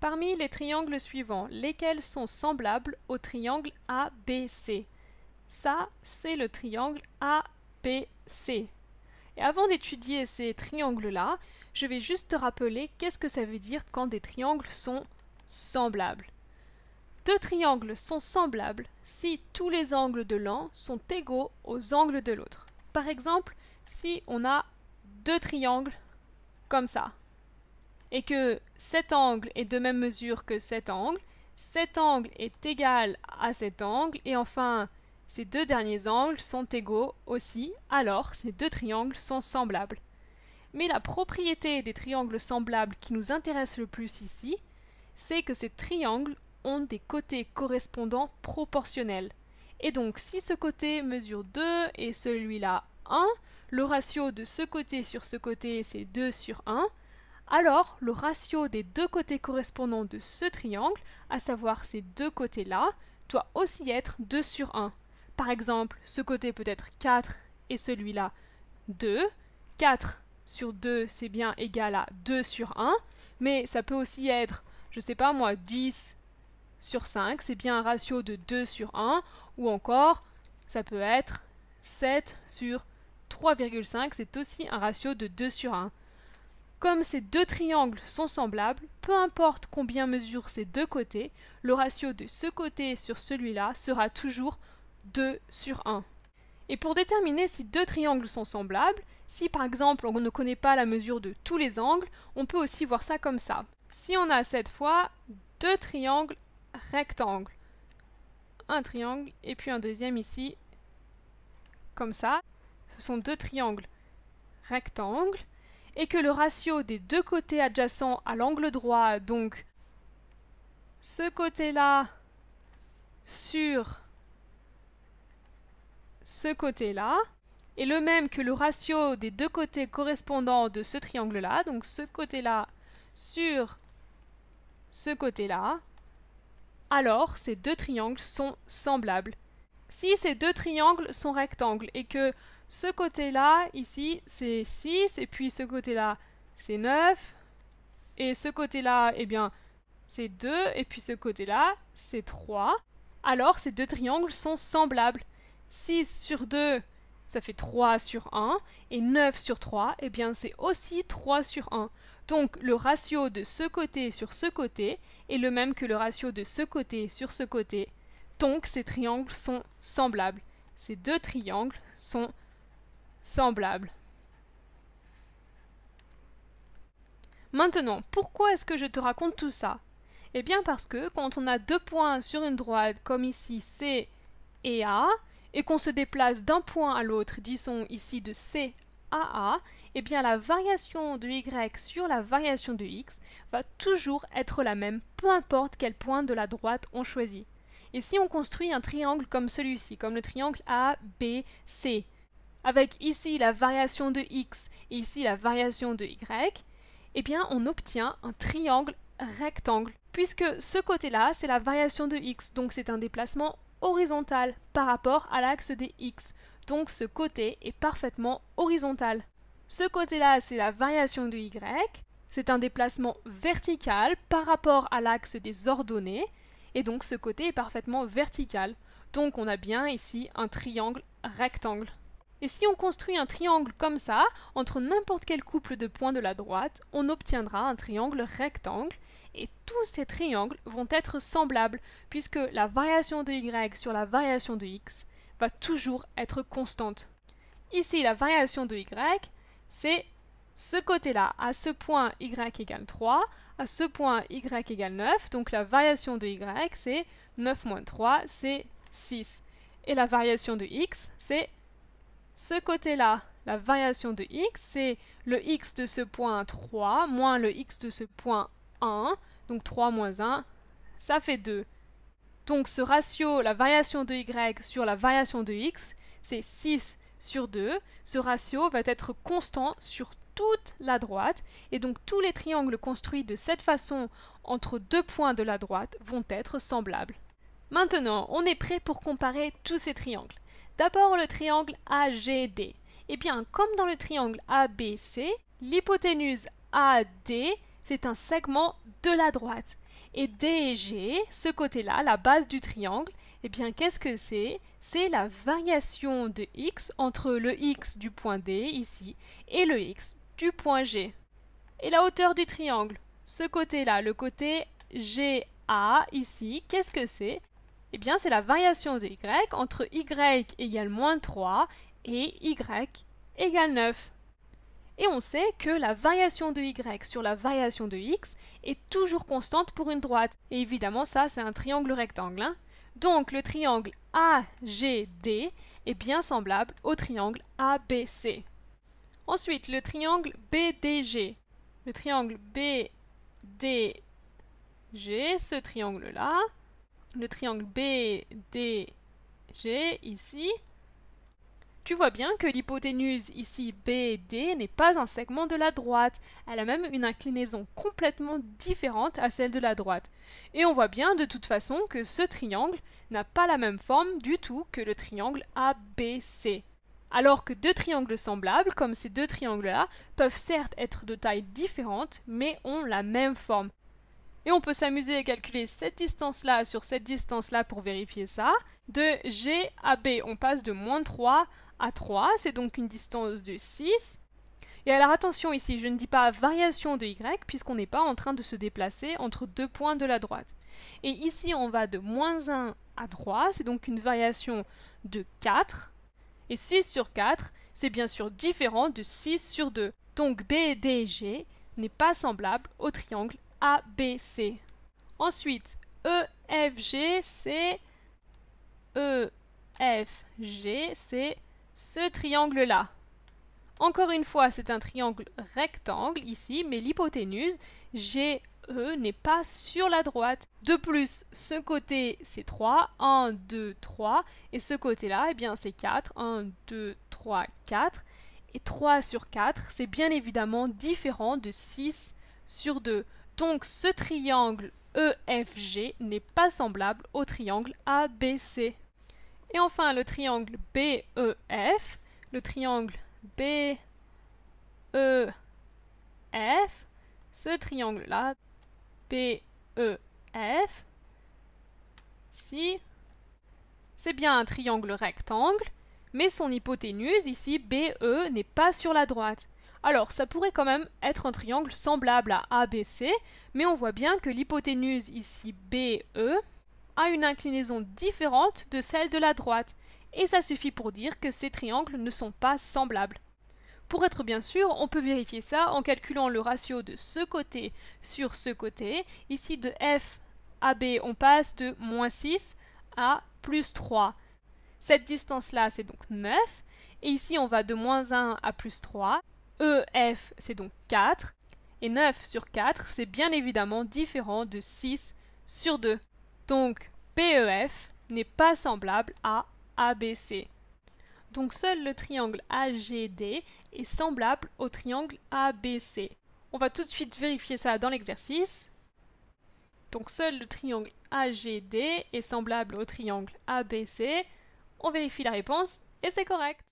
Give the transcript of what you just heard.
Parmi les triangles suivants, lesquels sont semblables au triangle ABC Ça, c'est le triangle ABC. Et avant d'étudier ces triangles-là, je vais juste te rappeler qu'est-ce que ça veut dire quand des triangles sont semblables. Deux triangles sont semblables si tous les angles de l'un sont égaux aux angles de l'autre. Par exemple, si on a deux triangles comme ça, et que cet angle est de même mesure que cet angle, cet angle est égal à cet angle, et enfin ces deux derniers angles sont égaux aussi, alors ces deux triangles sont semblables. Mais la propriété des triangles semblables qui nous intéresse le plus ici, c'est que ces triangles ont des côtés correspondants proportionnels. Et donc si ce côté mesure 2 et celui-là 1, le ratio de ce côté sur ce côté c'est 2 sur 1, alors le ratio des deux côtés correspondants de ce triangle, à savoir ces deux côtés-là, doit aussi être 2 sur 1. Par exemple, ce côté peut être 4 et celui-là 2. 4 sur 2, c'est bien égal à 2 sur 1, mais ça peut aussi être, je sais pas moi, 10 sur 5, c'est bien un ratio de 2 sur 1, ou encore, ça peut être 7 sur 3,5, c'est aussi un ratio de 2 sur 1. Comme ces deux triangles sont semblables, peu importe combien mesurent ces deux côtés, le ratio de ce côté sur celui-là sera toujours 2 sur 1. Et pour déterminer si deux triangles sont semblables, si par exemple on ne connaît pas la mesure de tous les angles, on peut aussi voir ça comme ça. Si on a cette fois deux triangles rectangles, un triangle et puis un deuxième ici, comme ça, ce sont deux triangles rectangles, et que le ratio des deux côtés adjacents à l'angle droit, donc ce côté-là sur ce côté-là, est le même que le ratio des deux côtés correspondants de ce triangle-là, donc ce côté-là sur ce côté-là, alors ces deux triangles sont semblables. Si ces deux triangles sont rectangles et que ce côté-là, ici, c'est 6, et puis ce côté-là, c'est 9, et ce côté-là, eh bien, c'est 2, et puis ce côté-là, c'est 3. Alors, ces deux triangles sont semblables. 6 sur 2, ça fait 3 sur 1, et 9 sur 3, eh bien, c'est aussi 3 sur 1. Donc, le ratio de ce côté sur ce côté est le même que le ratio de ce côté sur ce côté. Donc, ces triangles sont semblables. Ces deux triangles sont Semblable. Maintenant, pourquoi est-ce que je te raconte tout ça? Eh bien parce que quand on a deux points sur une droite comme ici C et A, et qu'on se déplace d'un point à l'autre, disons ici de C à A, eh bien la variation de Y sur la variation de X va toujours être la même, peu importe quel point de la droite on choisit. Et si on construit un triangle comme celui-ci, comme le triangle ABC, avec ici la variation de x et ici la variation de y, eh bien on obtient un triangle rectangle, puisque ce côté-là, c'est la variation de x, donc c'est un déplacement horizontal par rapport à l'axe des x. Donc ce côté est parfaitement horizontal. Ce côté-là, c'est la variation de y, c'est un déplacement vertical par rapport à l'axe des ordonnées, et donc ce côté est parfaitement vertical. Donc on a bien ici un triangle rectangle. Et si on construit un triangle comme ça, entre n'importe quel couple de points de la droite, on obtiendra un triangle rectangle, et tous ces triangles vont être semblables, puisque la variation de y sur la variation de x va toujours être constante. Ici, la variation de y, c'est ce côté-là, à ce point y égale 3, à ce point y égale 9, donc la variation de y, c'est 9 moins 3, c'est 6. Et la variation de x, c'est ce côté-là, la variation de x, c'est le x de ce point 3 moins le x de ce point 1. Donc 3 moins 1, ça fait 2. Donc ce ratio, la variation de y sur la variation de x, c'est 6 sur 2. Ce ratio va être constant sur toute la droite et donc tous les triangles construits de cette façon entre deux points de la droite vont être semblables. Maintenant, on est prêt pour comparer tous ces triangles. D'abord le triangle AGD. Eh bien, comme dans le triangle ABC, l'hypoténuse AD c'est un segment de la droite. Et D et G, ce côté-là, la base du triangle, eh bien qu'est-ce que c'est? C'est la variation de x entre le x du point D ici et le x du point G. Et la hauteur du triangle, ce côté-là, le côté GA ici, qu'est-ce que c'est? Eh bien c'est la variation de y entre y égale moins 3 et y égale 9. Et on sait que la variation de y sur la variation de x est toujours constante pour une droite. Et évidemment, ça, c'est un triangle rectangle. Hein. Donc, le triangle AGD est bien semblable au triangle ABC. Ensuite, le triangle BDG. Le triangle BDG, ce triangle-là. Le triangle BDG ici tu vois bien que l'hypoténuse ici BD n'est pas un segment de la droite, elle a même une inclinaison complètement différente à celle de la droite. Et on voit bien de toute façon que ce triangle n'a pas la même forme du tout que le triangle ABC. Alors que deux triangles semblables, comme ces deux triangles-là, peuvent certes être de taille différente, mais ont la même forme. Et on peut s'amuser à calculer cette distance-là sur cette distance-là pour vérifier ça. De G à B, on passe de moins 3 à 3, c'est donc une distance de 6. Et alors attention ici, je ne dis pas variation de y puisqu'on n'est pas en train de se déplacer entre deux points de la droite. Et ici on va de moins 1 à 3, c'est donc une variation de 4. Et 6 sur 4, c'est bien sûr différent de 6 sur 2. Donc BDG n'est pas semblable au triangle ABC. Ensuite, EFG, c'est EFG, c'est ce triangle-là. Encore une fois, c'est un triangle rectangle ici, mais l'hypoténuse GE n'est pas sur la droite. De plus, ce côté, c'est 3, 1, 2, 3, et ce côté-là, eh bien, c'est 4, 1, 2, 3, 4. Et 3 sur 4, c'est bien évidemment différent de 6 sur 2. Donc ce triangle EFG n'est pas semblable au triangle ABC. Et enfin, le triangle BEF, le triangle BEF, ce triangle-là, BEF, ici, c'est bien un triangle rectangle, mais son hypoténuse, ici, BE, n'est pas sur la droite. Alors, ça pourrait quand même être un triangle semblable à ABC, mais on voit bien que l'hypoténuse, ici, BE, a une inclinaison différente de celle de la droite, et ça suffit pour dire que ces triangles ne sont pas semblables. Pour être bien sûr, on peut vérifier ça en calculant le ratio de ce côté sur ce côté. Ici de F à B, on passe de moins 6 à plus 3. Cette distance-là, c'est donc 9. Et ici, on va de moins 1 à plus 3. EF, c'est donc 4. Et 9 sur 4, c'est bien évidemment différent de 6 sur 2. Donc PEF n'est pas semblable à ABC. Donc seul le triangle AGD est semblable au triangle ABC. On va tout de suite vérifier ça dans l'exercice. Donc seul le triangle AGD est semblable au triangle ABC. On vérifie la réponse et c'est correct.